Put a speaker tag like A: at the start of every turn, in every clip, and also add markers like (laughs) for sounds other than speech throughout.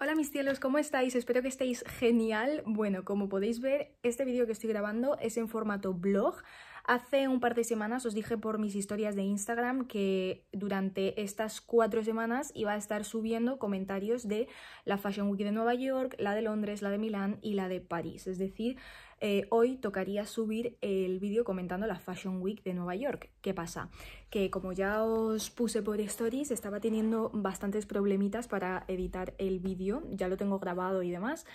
A: Hola mis cielos, ¿cómo estáis? Espero que estéis genial. Bueno, como podéis ver, este vídeo que estoy grabando es en formato blog. Hace un par de semanas os dije por mis historias de Instagram que durante estas cuatro semanas iba a estar subiendo comentarios de la Fashion Week de Nueva York, la de Londres, la de Milán y la de París. Es decir, eh, hoy tocaría subir el vídeo comentando la Fashion Week de Nueva York. ¿Qué pasa? Que como ya os puse por stories, estaba teniendo bastantes problemitas para editar el vídeo, ya lo tengo grabado y demás,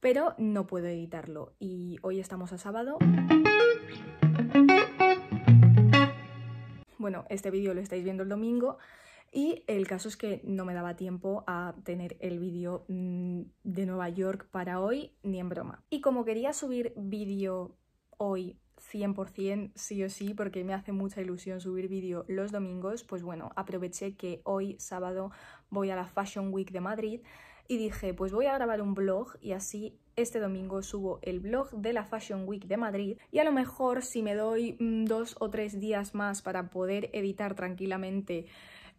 A: pero no puedo editarlo. Y hoy estamos a sábado. Bueno, este vídeo lo estáis viendo el domingo y el caso es que no me daba tiempo a tener el vídeo mm, de Nueva York para hoy, ni en broma. Y como quería subir vídeo hoy 100% sí o sí, porque me hace mucha ilusión subir vídeo los domingos, pues bueno, aproveché que hoy sábado voy a la Fashion Week de Madrid y dije, pues voy a grabar un blog y así este domingo subo el blog de la Fashion Week de Madrid y a lo mejor si me doy mm, dos o tres días más para poder editar tranquilamente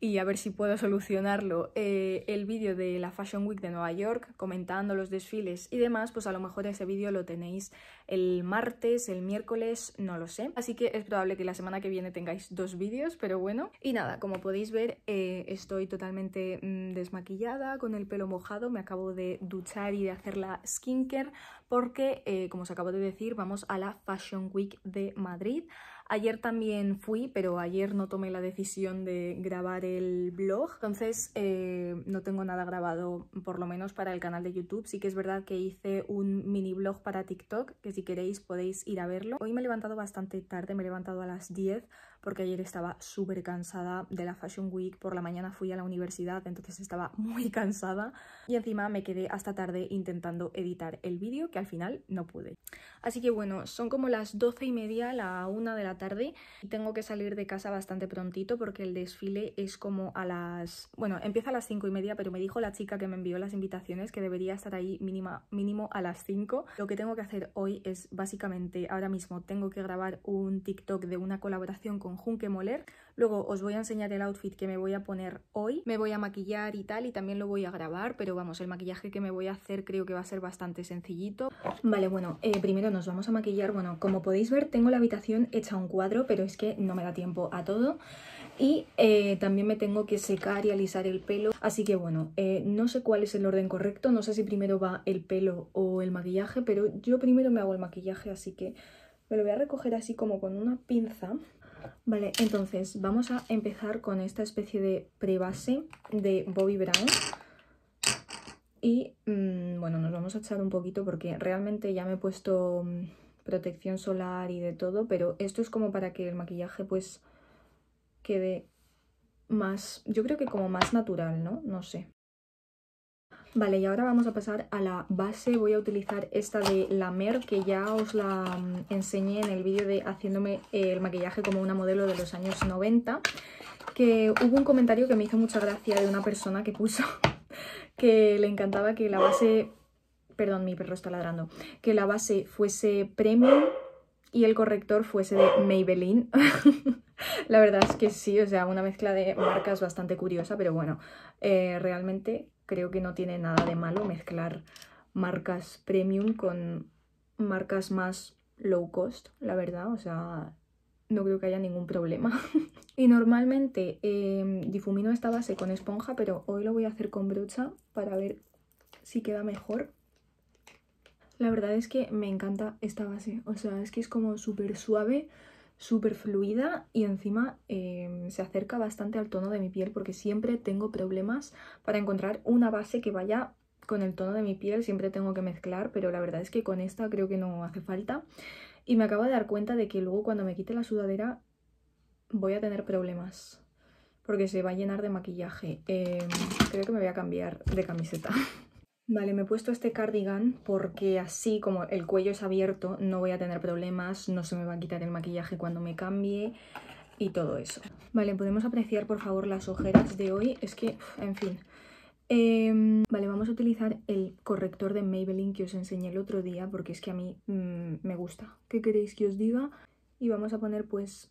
A: y a ver si puedo solucionarlo eh, el vídeo de la Fashion Week de Nueva York comentando los desfiles y demás, pues a lo mejor ese vídeo lo tenéis el martes, el miércoles, no lo sé. Así que es probable que la semana que viene tengáis dos vídeos, pero bueno. Y nada, como podéis ver, eh, estoy totalmente mm, desmaquillada, con el pelo mojado, me acabo de duchar y de hacer la skincare porque, eh, como os acabo de decir, vamos a la Fashion Week de Madrid. Ayer también fui, pero ayer no tomé la decisión de grabar el blog, entonces eh, no tengo nada grabado, por lo menos para el canal de YouTube. Sí que es verdad que hice un mini blog para TikTok, que si queréis podéis ir a verlo. Hoy me he levantado bastante tarde, me he levantado a las 10 porque ayer estaba súper cansada de la Fashion Week, por la mañana fui a la universidad, entonces estaba (laughs) muy cansada y encima me quedé hasta tarde intentando editar el vídeo, que al final no pude. Así que bueno, son como las 12 y media, la una de la tarde, y tengo que salir de casa bastante prontito porque el desfile es como a las... bueno, empieza a las 5 y media, pero me dijo la chica que me envió las invitaciones que debería estar ahí mínima, mínimo a las 5. Lo que tengo que hacer hoy es básicamente, ahora mismo tengo que grabar un TikTok de una colaboración con Junque Moler. Luego os voy a enseñar el outfit que me voy a poner hoy. Me voy a maquillar y tal y también lo voy a grabar, pero vamos, el maquillaje que me voy a hacer creo que va a ser bastante sencillito. Vale, bueno, eh, primero nos vamos a maquillar. Bueno, como podéis ver tengo la habitación hecha un cuadro, pero es que no me da tiempo a todo. Y eh, también me tengo que secar y alisar el pelo. Así que bueno, eh, no sé cuál es el orden correcto. No sé si primero va el pelo o el maquillaje, pero yo primero me hago el maquillaje, así que me lo voy a recoger así como con una pinza. Vale, entonces vamos a empezar con esta especie de prebase de Bobbi Brown. Y mm, bueno, nos vamos a echar un poquito porque realmente ya me he puesto mm, protección solar y de todo, pero esto es como para que el maquillaje pues quede más, yo creo que como más natural, ¿no? No sé. Vale, y ahora vamos a pasar a la base. Voy a utilizar esta de la Mer, que ya os la mm, enseñé en el vídeo de haciéndome el maquillaje como una modelo de los años 90. Que hubo un comentario que me hizo mucha gracia de una persona que puso (laughs) que le encantaba que la base... Perdón, mi perro está ladrando. Que la base fuese premium y el corrector fuese de Maybelline. (laughs) la verdad es que sí, o sea, una mezcla de marcas bastante curiosa, pero bueno, eh, realmente creo que no tiene nada de malo mezclar marcas premium con marcas más low cost, la verdad, o sea, no creo que haya ningún problema. (laughs) y normalmente em, difumino esta base con esponja, pero hoy lo voy a hacer con brocha para ver si queda mejor. La verdad es que me encanta esta base, o sea, es que es como súper suave, súper fluida y encima em, se acerca bastante al tono de mi piel porque siempre tengo problemas para encontrar una base que vaya con el tono de mi piel, siempre tengo que mezclar, pero la verdad es que con esta creo que no hace falta. Y me acabo de dar cuenta de que luego cuando me quite la sudadera voy a tener problemas porque se va a llenar de maquillaje. Em, creo que me voy a cambiar de camiseta. (laughs) Vale, me he puesto este cardigan porque así como el cuello es abierto no voy a tener problemas, no se me va a quitar el maquillaje cuando me cambie y todo eso. Vale, podemos apreciar por favor las ojeras de hoy, es que, en fin. Em, vale, vamos a utilizar el corrector de Maybelline que os enseñé el otro día porque es que a mí mm, me gusta. ¿Qué queréis que os diga? Y vamos a poner pues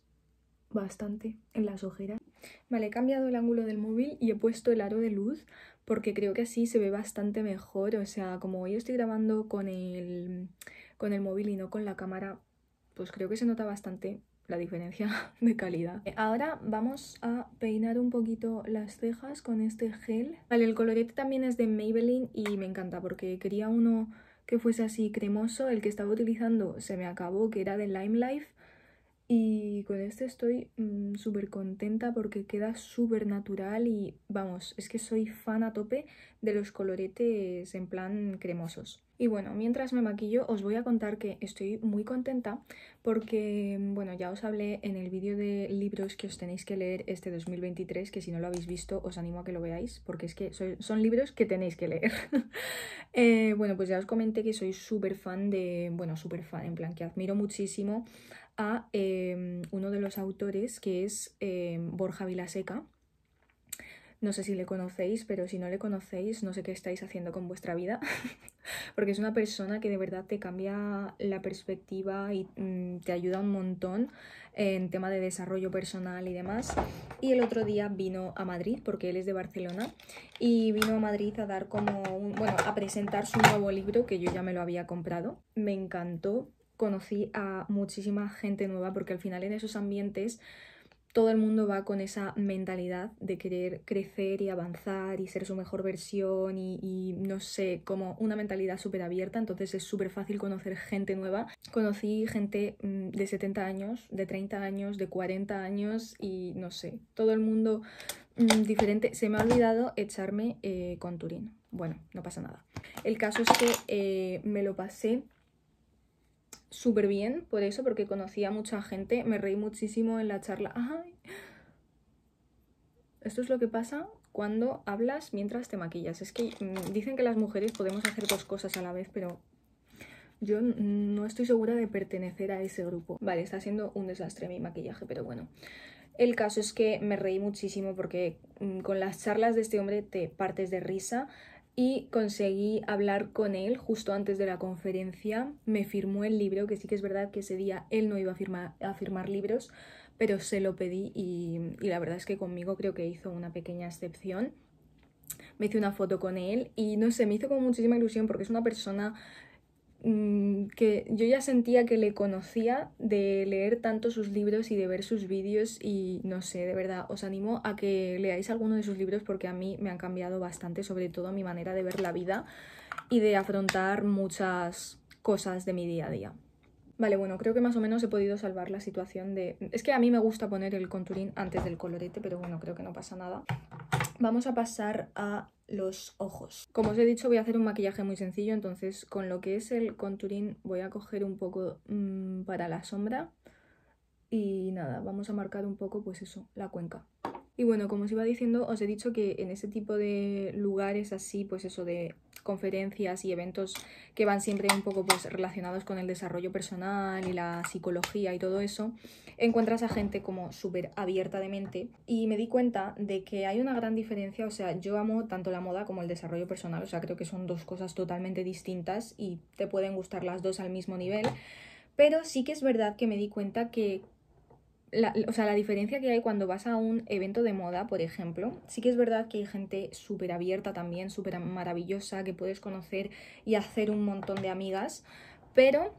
A: bastante en las ojeras. Vale, he cambiado el ángulo del móvil y he puesto el aro de luz porque creo que así se ve bastante mejor. O sea, como hoy estoy grabando con el, con el móvil y no con la cámara, pues creo que se nota bastante la diferencia (laughs) de calidad. Ahora vamos a peinar un poquito las cejas con este gel. Vale, el colorete también es de Maybelline y me encanta porque quería uno que fuese así cremoso. El que estaba utilizando se me acabó, que era de Lime Life. Y con este estoy mm, súper contenta porque queda súper natural y vamos, es que soy fan a tope de los coloretes en plan cremosos. Y bueno, mientras me maquillo os voy a contar que estoy muy contenta porque, bueno, ya os hablé en el vídeo de libros que os tenéis que leer este 2023, que si no lo habéis visto os animo a que lo veáis porque es que son libros que tenéis que leer. (laughs) Eh, bueno, pues ya os comenté que soy súper fan de, bueno, súper fan, en plan que admiro muchísimo a em, uno de los autores que es em, Borja Vilaseca. No sé si le conocéis, pero si no le conocéis, no sé qué estáis haciendo con vuestra vida, (laughs) porque es una persona que de verdad te cambia la perspectiva y mm, te ayuda un montón en tema de desarrollo personal y demás. Y el otro día vino a Madrid, porque él es de Barcelona, y vino a Madrid a dar como un, bueno, a presentar su nuevo libro que yo ya me lo había comprado. Me encantó, conocí a muchísima gente nueva porque al final en esos ambientes todo el mundo va con esa mentalidad de querer crecer y avanzar y ser su mejor versión y, no sé, como una mentalidad súper abierta, entonces es súper fácil conocer gente nueva. Conocí gente mm, de 70 años, de 30 años, de 40 años y no sé, todo el mundo mm, diferente. Se me ha olvidado echarme eh, con Turín. Bueno, no pasa nada. El caso es que eh, me lo pasé súper bien por eso, porque conocí a mucha gente, me reí muchísimo en la charla. Ay. Esto es lo que pasa cuando hablas mientras te maquillas. Es que mm, dicen que las mujeres podemos hacer dos cosas a la vez, pero yo no estoy segura de pertenecer a ese grupo. Vale, está siendo un desastre mi maquillaje, pero bueno. El caso es que me reí muchísimo porque mm, con las charlas de este hombre te partes de risa y conseguí hablar con él justo antes de la conferencia. Me firmó el libro, que sí que es verdad que ese día él no iba a firmar, a firmar libros, pero se lo pedí y, y la verdad es que conmigo creo que hizo una pequeña excepción. Me hice una foto con él y no sé, me hizo como muchísima ilusión porque es una persona Mm, que yo ya sentía que le conocía de leer tanto sus libros y de ver sus vídeos y no sé, de verdad, os animo a que leáis alguno de sus libros porque a mí me han cambiado bastante, sobre todo mi manera de ver la vida y de afrontar muchas cosas de mi día a día. Vale, bueno, creo que más o menos he podido salvar la situación de... Es que a mí me gusta poner el conturín antes del colorete, pero bueno, creo que no pasa nada. Vamos a pasar a los ojos. Como os he dicho, voy a hacer un maquillaje muy sencillo, entonces con lo que es el contouring voy a coger un poco mm, para la sombra y nada, vamos a marcar un poco pues eso, la cuenca. Y bueno, como os iba diciendo, os he dicho que en ese tipo de lugares así, pues eso de conferencias y eventos que van siempre un poco pues relacionados con el desarrollo personal y la psicología y todo eso, encuentras a gente como súper abierta de mente. Y me di cuenta de que hay una gran diferencia, o sea, yo amo tanto la moda como el desarrollo personal, o sea, creo que son dos cosas totalmente distintas y te pueden gustar las dos al mismo nivel, pero sí que es verdad que me di cuenta que la, o sea, la diferencia que hay cuando vas a un evento de moda, por ejemplo, sí que es verdad que hay gente súper abierta también, súper maravillosa, que puedes conocer y hacer un montón de amigas, pero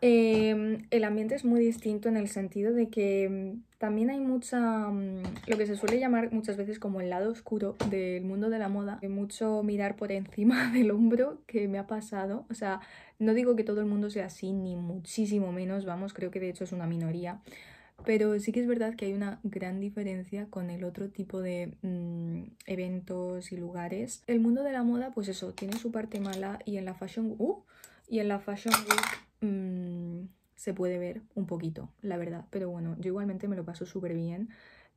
A: em, el ambiente es muy distinto en el sentido de que em, también hay mucha, mm, lo que se suele llamar muchas veces como el lado oscuro del mundo de la moda, mucho mirar por encima (laughs) del hombro que me ha pasado, o sea, no digo que todo el mundo sea así, ni muchísimo menos, vamos, creo que de hecho es una minoría, pero sí que es verdad que hay una gran diferencia con el otro tipo de mm, eventos y lugares. El mundo de la moda, pues eso, tiene su parte mala y en la Fashion, uh, y en la fashion Week mm, se puede ver un poquito, la verdad. Pero bueno, yo igualmente me lo paso súper bien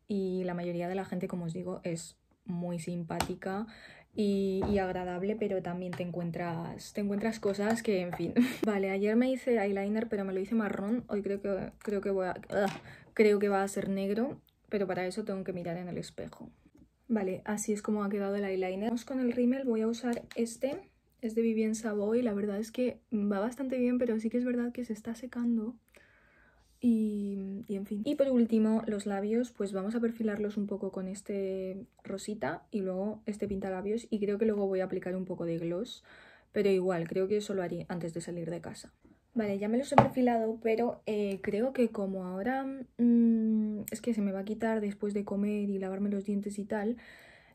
A: y la mayoría de la gente, como os digo, es muy simpática y, agradable, pero también te encuentras, te encuentras cosas que, en fin. (laughs) Vale, ayer me hice eyeliner, pero me lo hice marrón. Hoy creo que, creo que, voy a, creo que va a ser negro, pero para eso tengo que mirar en el espejo. Vale, así es como ha quedado el eyeliner. Vamos con el rímel, voy a usar este. Es de Vivien Savoy, la verdad es que va bastante bien, pero sí que es verdad que se está secando. Y, en fin. Y por último, los labios, pues vamos a perfilarlos un poco con este rosita y luego este pintalabios. Y creo que luego voy a aplicar un poco de gloss. Pero igual, creo que eso lo haré antes de salir de casa. Vale, ya me los he perfilado, pero eh, creo que como ahora mmm, es que se me va a quitar después de comer y lavarme los dientes y tal,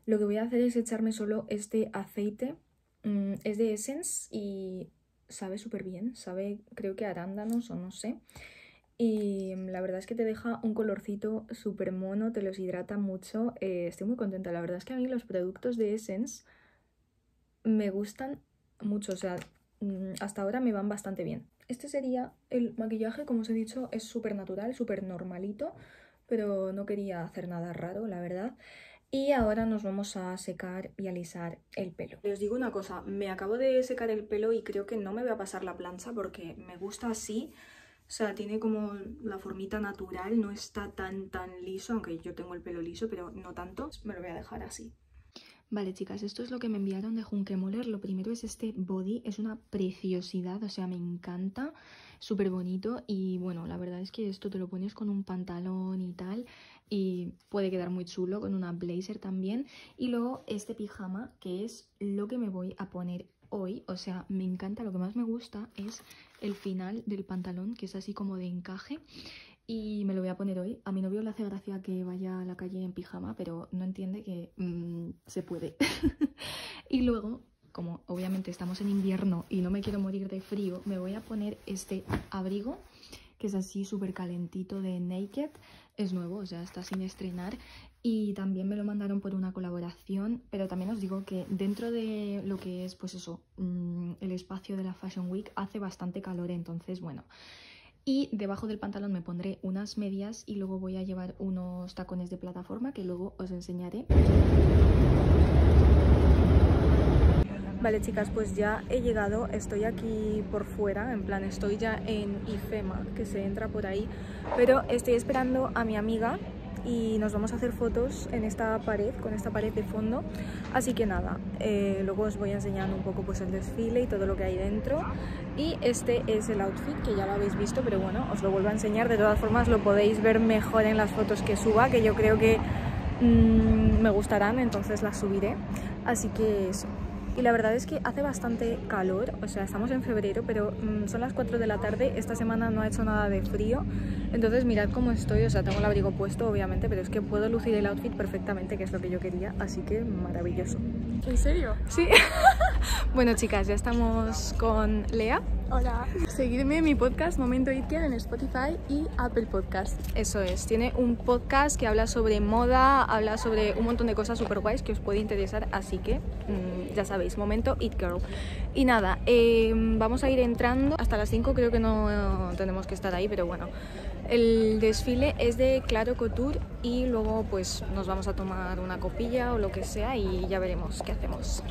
A: lo que voy a hacer es echarme solo este aceite. Mm, es de Essence y sabe súper bien, sabe creo que arándanos o no sé. Y la verdad es que te deja un colorcito súper mono, te los hidrata mucho. Eh, estoy muy contenta, la verdad es que a mí los productos de Essence me gustan mucho, o sea, mm, hasta ahora me van bastante bien. Este sería el maquillaje, como os he dicho, es súper natural, súper normalito, pero no quería hacer nada raro, la verdad. Y ahora nos vamos a secar y alisar el pelo. Les digo una cosa, me acabo de secar el pelo y creo que no me voy a pasar la plancha porque me gusta así. O sea, tiene como la formita natural, no está tan tan liso, aunque yo tengo el pelo liso, pero no tanto. Me lo voy a dejar así. Vale, chicas, esto es lo que me enviaron de Junkemoller. Lo primero es este body, es una preciosidad, o sea, me encanta, súper bonito. Y bueno, la verdad es que esto te lo pones con un pantalón y tal, y puede quedar muy chulo, con una blazer también. Y luego este pijama, que es lo que me voy a poner hoy, o sea, me encanta, lo que más me gusta es el final del pantalón, que es así como de encaje y me lo voy a poner hoy. A mi novio le hace gracia que vaya a la calle en pijama, pero no entiende que mmm, se puede. (laughs) y luego, como obviamente estamos en invierno y no me quiero morir de frío, me voy a poner este abrigo, que es así súper calentito de Naked. Es nuevo, o sea, está sin estrenar. Y también me lo mandaron por una colaboración, pero también os digo que dentro de lo que es, pues eso, mmm, el espacio de la Fashion Week hace bastante calor, entonces, bueno y debajo del pantalón me pondré unas medias y luego voy a llevar unos tacones de plataforma que luego os enseñaré. Vale chicas, pues ya he llegado, estoy aquí por fuera, en plan estoy ya en IFEMA, que se entra por ahí, pero estoy esperando a mi amiga y nos vamos a hacer fotos en esta pared, con esta pared de fondo. Así que nada, eh, luego os voy enseñando un poco pues el desfile y todo lo que hay dentro. Y este es el outfit que ya lo habéis visto, pero bueno, os lo vuelvo a enseñar. De todas formas lo podéis ver mejor en las fotos que suba, que yo creo que mmm, me gustarán, entonces las subiré. Así que eso y la verdad es que hace bastante calor, o sea, estamos en febrero, pero mmm, son las 4 de la tarde, esta semana no ha hecho nada de frío, entonces mirad cómo estoy, o sea, tengo el abrigo puesto obviamente, pero es que puedo lucir el outfit perfectamente, que es lo que yo quería, así que maravilloso.
B: ¿En serio?
A: Sí. (laughs) bueno chicas, ya estamos con Lea.
B: Hola. Seguidme en mi podcast Momento Itkia en Spotify y Apple Podcast.
A: Eso es, tiene un podcast que habla sobre moda, habla sobre un montón de cosas súper guays que os puede interesar, así que mmm, ya sabéis, Momento It Girl. Y nada, eh, vamos a ir entrando, hasta las 5 creo que no, no tenemos que estar ahí, pero bueno. El desfile es de Claro Couture y luego pues nos vamos a tomar una copilla o lo que sea y ya veremos qué hacemos.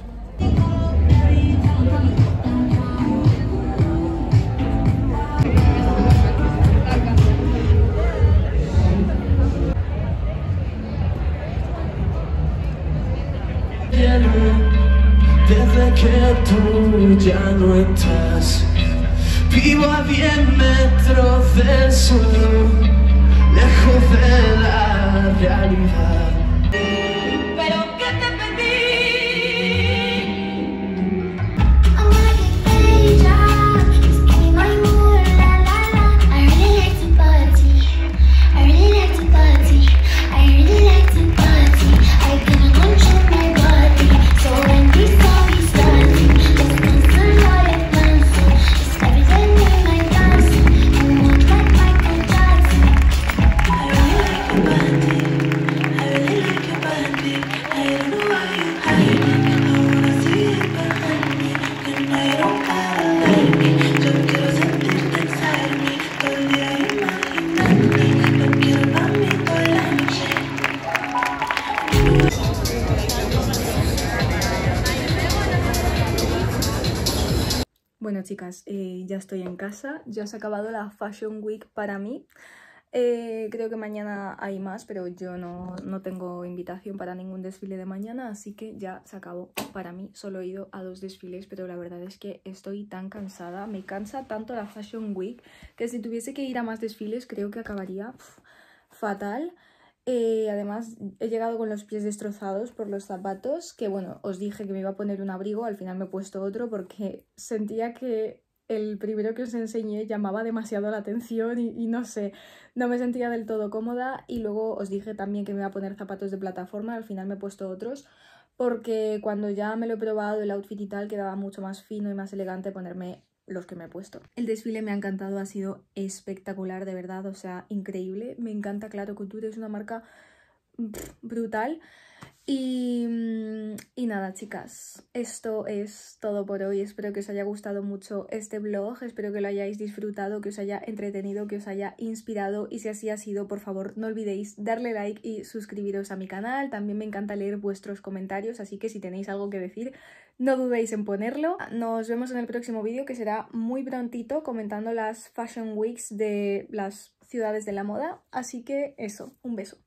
C: Desde que tú ya no estás, vivo a 10 metros del suelo, lejos de la realidad.
A: Bueno chicas, eh, ya estoy en casa, ya se ha acabado la Fashion Week para mí. Eh, creo que mañana hay más, pero yo no, no tengo invitación para ningún desfile de mañana, así que ya se acabó para mí. Solo he ido a dos desfiles, pero la verdad es que estoy tan cansada. Me cansa tanto la Fashion Week que si tuviese que ir a más desfiles creo que acabaría fatal. Eh, además, he llegado con los pies destrozados por los zapatos, que bueno, os dije que me iba a poner un abrigo, al final me he puesto otro porque sentía que el primero que os enseñé llamaba demasiado la atención y, y, no sé, no me sentía del todo cómoda y luego os dije también que me iba a poner zapatos de plataforma, al final me he puesto otros porque cuando ya me lo he probado el outfit y tal quedaba mucho más fino y más elegante ponerme los que me he puesto. El desfile me ha encantado, ha sido espectacular, de verdad, o sea, increíble. Me encanta, claro, Couture es una marca brutal. Y, y, nada, chicas, esto es todo por hoy. Espero que os haya gustado mucho este vlog, espero que lo hayáis disfrutado, que os haya entretenido, que os haya inspirado y si así ha sido, por favor, no olvidéis darle like y suscribiros a mi canal. También me encanta leer vuestros comentarios, así que si tenéis algo que decir, no dudéis en ponerlo. Nos vemos en el próximo vídeo que será muy prontito comentando las Fashion Weeks de las ciudades de la moda. Así que eso, un beso.